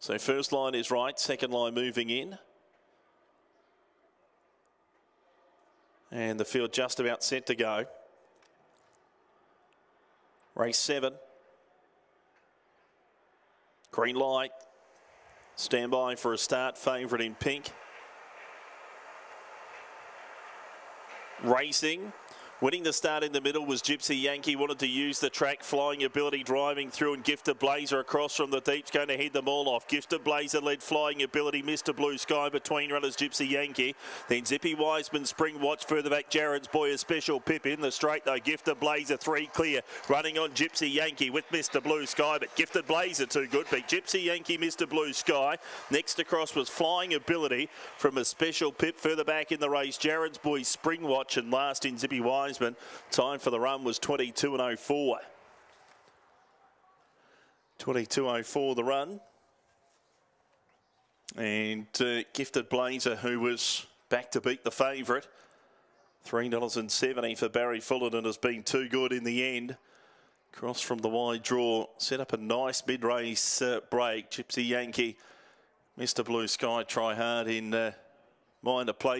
So first line is right, second line moving in. And the field just about set to go. Race seven. Green light. Stand by for a start. Favourite in pink. Racing. Winning the start in the middle was Gypsy Yankee. Wanted to use the track, flying ability, driving through, and Gifted Blazer across from the deep's going to head them all off. Gifted Blazer led flying ability, Mr. Blue Sky between runners Gypsy Yankee. Then Zippy Wiseman, Spring Watch further back. Jared's Boy, a special pip in the straight though. Gifted Blazer three clear, running on Gypsy Yankee with Mr. Blue Sky, but Gifted Blazer too good. Beat Gypsy Yankee, Mr. Blue Sky. Next across was flying ability from a special pip further back in the race. Jared's Boy, Spring Watch, and last in Zippy Wiseman. Time for the run was 22 and 04. 22.04 the run. And uh, Gifted Blazer, who was back to beat the favourite. $3.70 for Barry Fullerton has been too good in the end. Cross from the wide draw, set up a nice mid-race uh, break. Gypsy Yankee, Mr. Blue Sky, try hard in uh, mind to play.